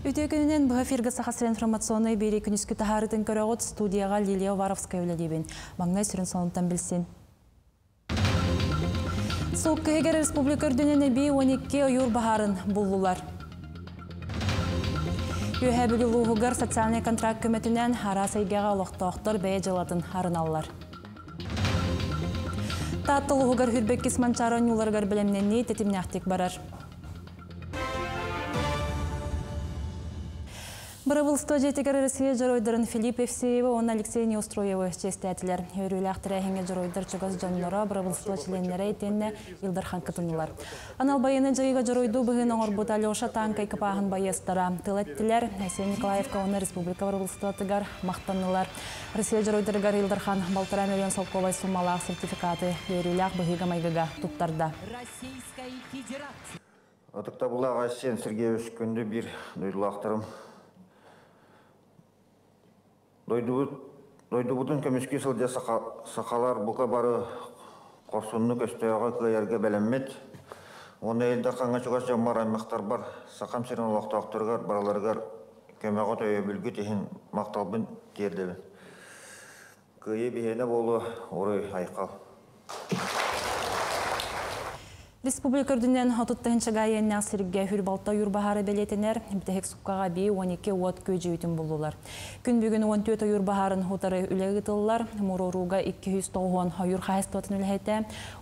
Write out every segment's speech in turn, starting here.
Үтекінінен бұға фиргі сақасыр информационный бері күніскі тахарытын көріғыт студияға Лилия Варовская өлелебен. Маңнай сүрін сонынтан білсен. Соққы егер республика үрдінені бей 12 ұйыр бағарын бұллылар. Үйәбілі луғығыр социальный контракт көметінен сайгаға олықтауқтар бәе жылатын арыналар. Татты луғығыр хүрбеккес манчарын юларғар білемненне тетімнәқтек барар. Бұрабылсто жетігер Россия жаройдарын Филипп Евсеева, он Алексей Неустроевы честәтілер. Өрілі ақтыры әхіңе жаройдар чығыз жанлара Бұрабылсто членлері етенне Илдархан кытынылар. Анал байыны жайға жаройду бұғын оңыр бұт Алеша танкай кыпағын байыстара. Тылеттілер Әсен Николаевка оны Республика Бұрабылсто тыгар мақтанылар. Россия жаройдарыгар Илдархан Балтара миллион солковай суммалақ сертификаты өрілі ақ бұғыға майгыға тұттарда. Российской Федерации. Атықта бұлақ Асен Сергеевич күнді бір дойдылақтырым. Дойдубутун көміске сылде сақалар бұқа бары қосынны көстеуға көйерге бәлеммет. Оны елді қаңа чуғас жаммар аймақтар бар. Сақам сирен олақтақтырғар бараларғар көмеға төйе бүлгі тейін мақталбын тердебін. Көйе бейені болу орой айқал. Республика үрдінен отыттығын шығайын нәсірге хүрбалта юрбахары белетінер, бітәхек сұққаға бей 12 уат көжі үтін болулар. Күн бүгін 14 юрбахарын ұтары үлегі тылылар, мұруруға 209 юр қайыстуатын үләйті,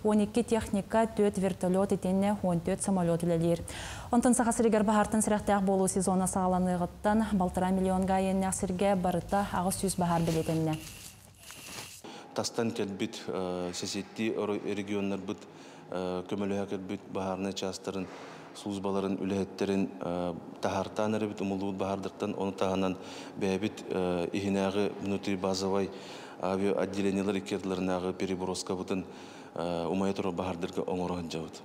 12 техника, 4 вертолет етенне 14 самолет үләлер. Онтын сақасырегер бахартын сірәқтәқ болу сезона сағаланығыттан балтыра миллионға ен нәсірге барыта ағыз сүз бахар белетінне. Тастан келбит сесетти регионнар бұд көмөлөһө кэлбит баһаарны частарын службаларын үлэһеттерин тахартан эребит умулуут баһардыктан оны таһанан бэбит ихинаагы внутри базовой авиа отделениялар иккердилеринаагы переброска бутын умая тура баһардырга оңороһун жабыт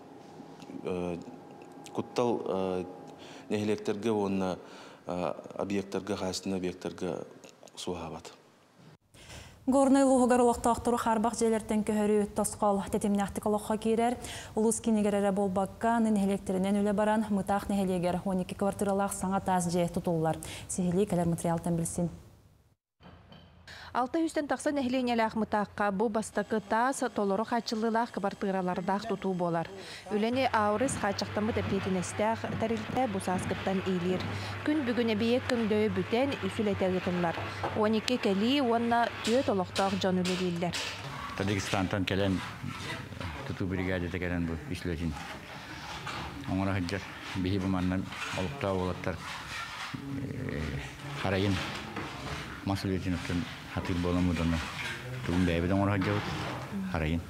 куттал нехилектерге онна объекттерге хаасына объекттерге суахабат Горный луғығар олықтақтыру қарбақ желерттен көхөрі тосқал тетемнәқтік олыққа кейрер. Улус кенегерері болбаққа нын электрінен өлі баран мұтақ нехелегер 12 квартиралақ саңа таз же тұтулар. Сехили кәлер материалтан білсін. Алта үстен тақса нәхленеләқ мұтаққа бұ бастақы тас толыры қачылылақ кыбартығыралардақ тұту болар. Үлене аурыс қачықтамы тәпетінестәқ тәрілті бұсасқыттан ейлер. Күн бүгіне бейек күндөй бүтен үсіл әтәгітінлар. 12 кәлі онна түйет олықтақ жан үлелейлер. Таджикистантан келен тұту бригадеті бұл үсілетін. Оңыра хатыр боламыданы тугун бәйбеден орға жауыт харайын.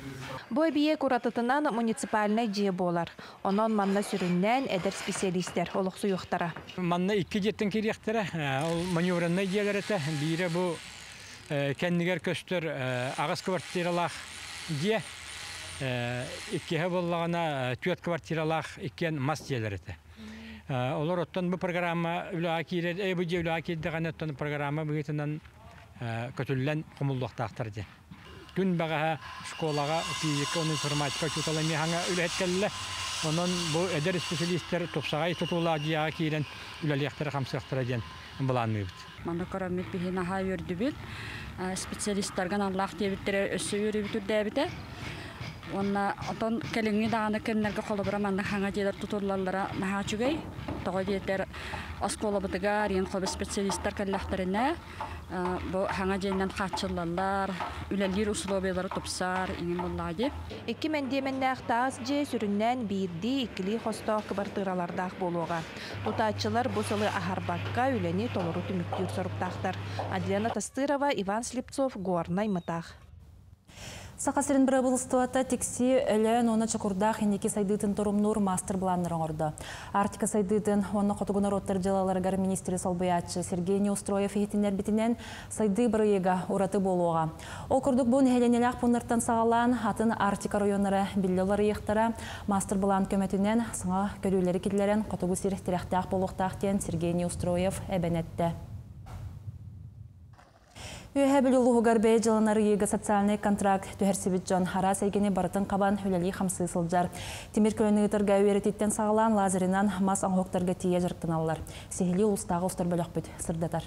Бой бие куратытынан муниципальный жие болар. Онон манна сүрүннән эдер специалисттер олық суюқтара. Манна икки жеттен кирияқтара, ол маневранный жиелерете, бире бу кәннигер көстөр ағас квартиралах жие, иккеһе боллагана түет квартиралах иккен мас жиелерете. Олар оттан бу программа үлі программа бүгетінен көтүллән кумулдуктактар де. Күн багаһа школага физика, информатика чуталами ханга үләткәлле. Онон бу эдер специалисттер топсагай тутула дия кирен үләлектер хамсыктыр ден буланмый бит. Манда карамет бихина ха йөрдү бит. Специалисттарга Аллах дебиттер өссө йөрү бит дәбите. Онна отон келеңги даганы кемнерге колобра манда ханга дилер тутуллаллара наха чугай. Тога диетер оскола бытыга рен кобы специалисттар келлахтерине бу ханга женден хатчыллар, үлелер условиялары топсар иңин боллади. Икки мендеменнәк таас же сүрүннән бирди икили хосток бартыралардах болуга. Тутачылар бу сылы ахарбакка үлени толору түмүктүр соруптактар. Адлена Тастырова, Иван Слепцов, Горнай Мытах. Сақасырын бір бұлыстуата текси әлін оны чықырдақ енеке сайдытын тұрымнур мастер бұланырын орды. Артика сайдытын оны қотығынар оттар жалаларғар министрі Солбаятчы Сергей Неустроев ехетінер бітінен сайды бір еға ұраты болуға. Ол күрдік нәхеленеләқ бұныртан сағалан атын Артика районары білділер ехтара мастер бұлан көметінен сыңа көрілері келерін қотығы сирехтеректақ болуқтақтен Сергей Неустроев әбәнетті. Үйе білі ұлығығар бәй жылынар егі социальный контракт түхерсібіт жон хара сәйгені барытын қабан хүләлі қамсы сылжар. Темір көліні ғытырға өйрететтен сағылан лазеринан мас аңғоқтарға тие жырттын алылар. Сехілі ұлыстағы ұстар бөлік бүт сырдатар.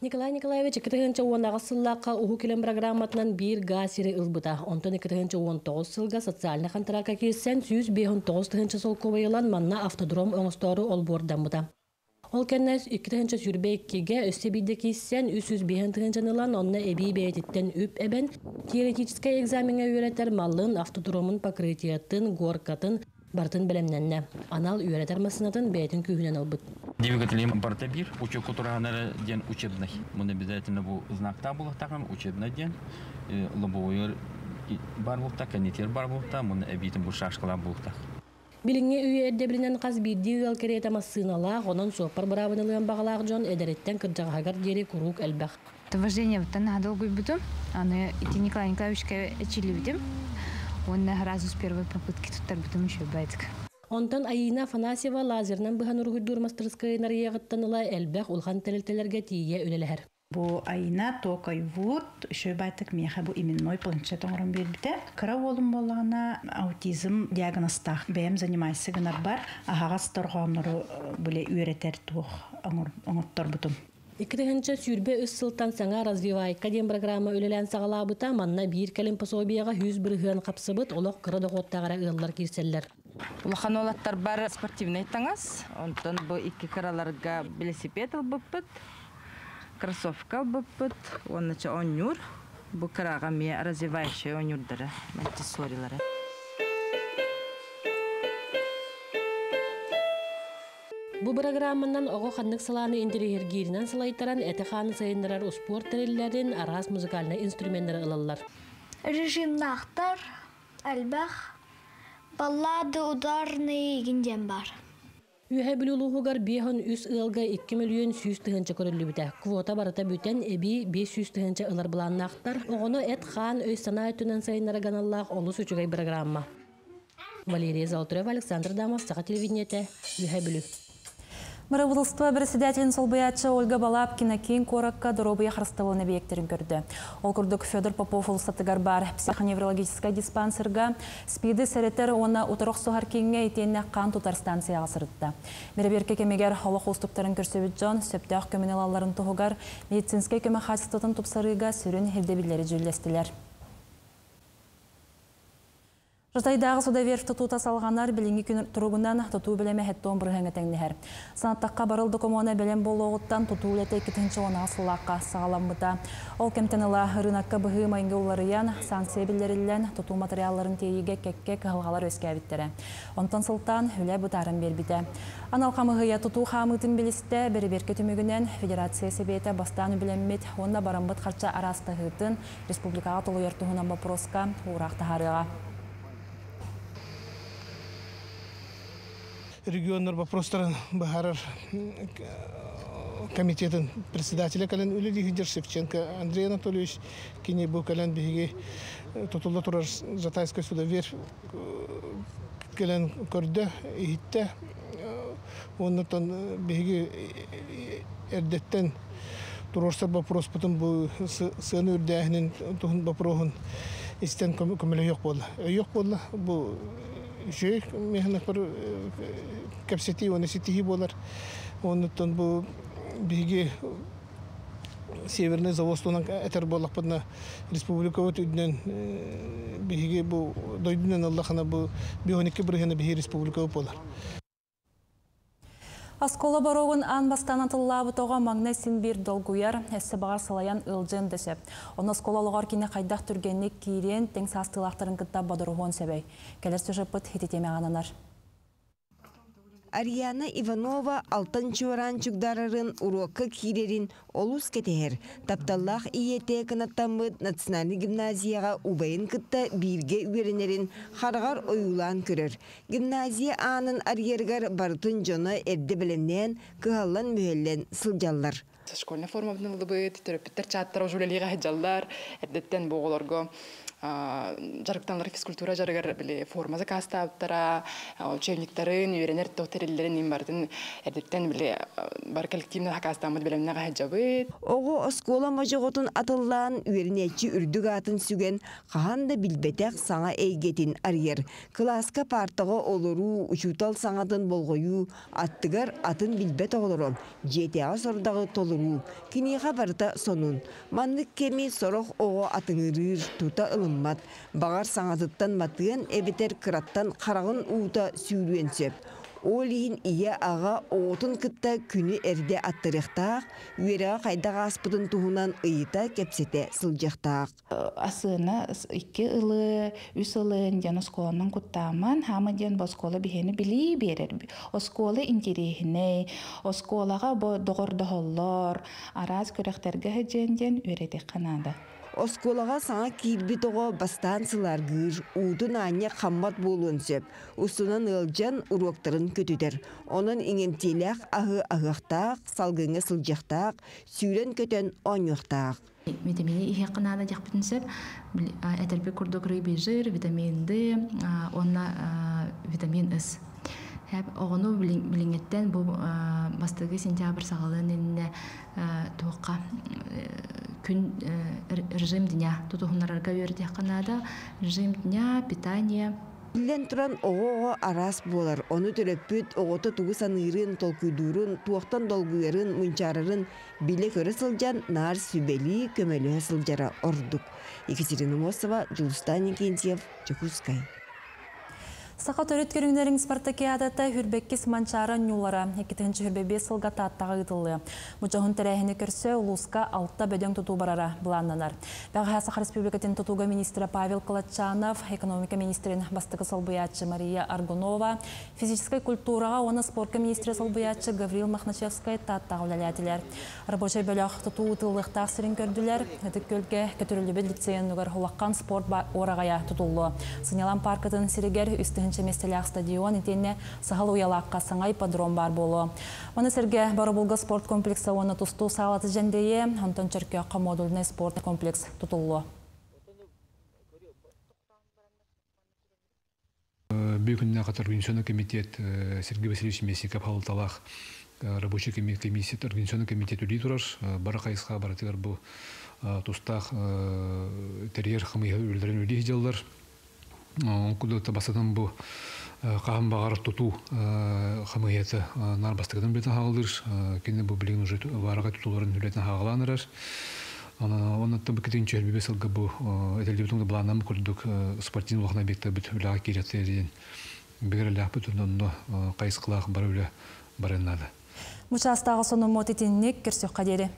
Николай Николаевич 2010 сыллаққа уху келен программатынан бір гасири ылбыта. Онтон 2019 сылға социальный контракка кессен 159 сол ковайылан манна автодром оңыстору ол бордамыта. Ол кеннес 2 сүрбе кеге өсте биде киссен 305 жанылан онна эби бейтиттен үп эбен теоретический экзаменге үйретер маллын автодромын покрытиятын горкатын бартын білемненне. Анал үйретер масынатын бейтін күйінен албыт. Двигателем барта бир, учу кутуранары ден учебный. Мы обязательно бу знакта таком учебный ден. Лобовой бар булта, канитер бар булта, мы обитим бу шашкала булта. Билиңе үйе эрдебилинен қаз бидди ыал керете массыналаах, онон сопар барабынылыан бағалаақ жон эдереттен кырджағагар дери курук әлбәқ. Вождение вот на долгую буту, аны идти Николай Николаевичка чили битим. Он разу с первой попытки тут так бутум еще байтик. Онтон Аина Афанасьева лазернан быхан ургуйдур мастерскайнар ягыттаныла элбәқ улхан тәлелтелерге тие үлеләһәр. Бу айна токай вуд, шөй байтык меха бу именной планшет оңрын бербите. Кыра олым болағына аутизм диагностах бәйім занимайсы гынар бар. Ағағас торғаныры бүле үйретер тух оңоттор бутум. Иккетенче сүрбе өс сылтан саңа развивайка ден программа үлелән сағалабыта манна бир кәлем пособияга 100 бир хыан капсыбыт олох кыры дохоттагара ыллар кирселлер. Улахан олаттар бар спортивный таңас, онтон бу икки кыраларга велосипед албыппыт, кроссовка албыппыт, оннача онюр, бу кырага ме развивающий онюрдары, монтессорилары. Бу программанан ого ханнык саланы интерьергиринен салайтаран эте ханы сайындарар спорт тереллерин арас музыкальный инструменттер ылаллар. Режимнахтар, әлбәх, баллады ударный гинден бар. Бүлүлуһугар биһон үс ылга 2 миллион сүүс тыһынча көрүлүбүтә. Квота барыта бүтән эби 500 тыһынча ылар буланнактар. Огоно эт хан өй сана түнен сайыннара ганаллах олус үчүгай программа. Валерия Золотарева, Александр Дамов, Саха телевидениете, Үһә бүлү. Мыравылыства председателин Солбаячы Ольга Балапкина кейін коракка дробыя храстовылын объектерін көрді. Ол күрдік Федор Попов ұлсатыгар бар психоневрологическая диспансерга спиді сәреттер оны ұтырық соғар кейінге етеніне қан тұтар станцияға сырытты. Мереберке кемегер олық ұстықтарын көрсөбіт жон, сөптіғ көменелаларын тұғығар медицинскай көмі хатыстытын тұпсарыға сүрін хелдебілері. Жотайдағы суда верф тұтута салғанар білінгі күн тұрғынан тұту білеме хәттуын бұрғыңы тәңдігер. Санаттаққа барылды комуана білем болу оғыттан тұту үлеті кетінші онаға сылаққа сағаламбыта. Ол кемтеніла рынаққа бұғы майынғы оларыян санкция тұту материалларын тейіге кәкке қағалар өскәбіттері. Онтан сылтан үлі бұтарын бербіті. Анал қамығыя тұту қамытын білісті бері берке түмігінен федерация себеті бастан білеммет, онда барамбыт қарча арастығытын республикаға толы ертуғынан бапроска ұрақ регионнар вопростарын бахарар комитетин председателя кален үлели хидер Шевченко Андрей Анатольевич кине бу кален биги тотулда турар Жатайская суда вер кален көрдө ихитте оннотон биги эрдеттен турорсар вопрос потом бу сыны үрдәһинин тухун вопросун истен көмөлө yok болду yok болду бу жөй мехнат бір кәпсети оны сетихи болар онуттан бу биги северный заводстунан этер болак бадна республика вот үднен биги бу дойдунан аллахана бу бионикке биргена биги республика болар Аскола баруын ан бастан атыллабы тоға магнесин бір долгуяр әсі бағар салаян ылжын десе. Оны аскола лоғар кені қайдақ түргенлік кейрен тең састылақтарын кітта бадыруғын сөбей. Келер сөжіппіт хететеме ғананар. Ариана Иванова алтын чуаран чугдарарын урокка кирерин олус кетер. Тапталлах иете кынаттамыт национальный гимназияға убайын кытта бирге үйренерин харгар оюлан көрөр. Гимназия анын арьергар бартын жона эрде биленнен кыгаллан мүеллен сылжаллар. Школьная форма бнылды бы, терапевттер чаттар эрдеттен боголорго жарыктанлар физкультура жарыгар биле форма закастаптара учебниктарын үйренер тохтериллерин ин бардын эрдиттен биле бар коллективный хакастамыт билемне гахаджабыт Оғы оскола мажығытын атыллаан үйернечі үрдік атын сүген қағанда билбетек саңа эйгетин арьер. Класска партығы олыру учутал саңатын болғойу, аттыгар атын билбет оғылырын, жетеға сордағы толыру. Кинеға барыта сонун. Маннык кеми сорох оғы атыңырыр тута ылыммат. Бағар саңатыттан матыган эбетер кыраттан қарағын сүйрюен сөп. Олиин ия аға оотун кытта күні эрде аттырықтақ, үйереға қайдаға аспытын туһунан ыйыта кепсете сылжақтақ. Асыына икки ылы, үс ылын жан осколанын куттаман, хамы ден боскола бихени били берер. Оскола интересіне, осколаға доғырдығылар, араз көректерге хеджен ден үйреті қанады. Осколаға саңа кирбит оғы бастан сыларгыр, удун anya қаммат болуын сөп. Устунан ылжан уроктарын көтүдер. Онын иңемтелек ағы ағықтақ, салгыңы сылжақтақ, сүйрен көтен оңықтақ. Витамины ihe qanada jaqbitinsep әтәрбе курдук рыбий жир, витамин D, онна витамин С. Хәп оғыну бу бастыгы сентябрь сағалын инне туаққа күн режим дня тутухунарарга қанада режим дня питание Иллен туран оғо арас болар. Оны төрөппүт оғото тугу санырын, туақтан долгуярын, мунчарарын биле көрі сылжан нар сүбели көмөлі сылжара ордук. Екатерина Мосова, Жулстан Никентьев, Чекускай. Сақа төрет көріңдерің спартакиадата хүрбеккес манчара нюлара 2-ші хүрбебе сылға таттағы ұтылы. Мұчағын тәрәхіні көрсе ұлысқа алтта бөден тұту барара бұланнанар. Бәғі Сақа Республикатын тұтуға министрі Павел Калачанов, экономика министрін бастығы салбыятчы Мария Аргунова, физической культураға оны спортка министрі салбыятчы Гаврил Махначевскай таттағы үләләтілер. Рабочай бөліқ тұту ұтылықтақ сірін көрділер. Әтік көлге хуаққан спорт орағая тұтулы. Сынялан паркатын сиригер үстігін бірінші местелях стадион итенне сахал уялаққа саңай подром бар болу. Оны сірге Барабулга спорт комплексы оны тұсту сағалаты жәндейе, Антон Черке модульный спорт комплекс тұтылу. Бүйкінне қатар Организационный комитет Сергей Васильевич Месиков халыталақ рабочий комиссия Организационный комитет үлі тұрар, бары қайысқа баратығар бұл тұстақ терьер қамыйға өлдерін өлі делалар. Кудыта басадан бу каһам багар туту хамыяты нар бастыгдан бетен хагалдыр. Кине бу билген уже варага тутуларын хүлетен хагаланырар. Ана оны да бекетин чөлбе бесылга бу этелдибтун бланам курдук спортивный лохна бекте бит үлага киретер ден. Бигер ляпы тунда кайсыклах бар үле барыннады. Мучастағы соны мотетиннек керсек қадері.